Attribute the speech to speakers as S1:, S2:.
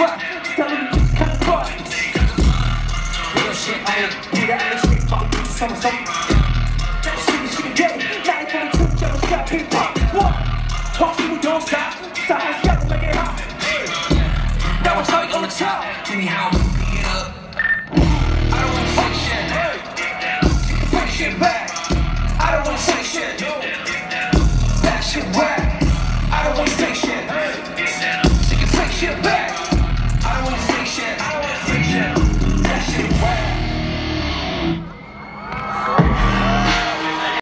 S1: rock. Tell them to just come rock. Real shit, I ain't nigga, I ain't shit. Fuck bitch, summer, summer. That shit is shit again. 922, jealous, got hip hop. What? Talk to me, don't stop. Stop, let's go, make it hot. That was tight
S2: on the top. Give me how we beat it up. I don't want fuck shit. Hey. Take back. I don't want to say shit. That shit right.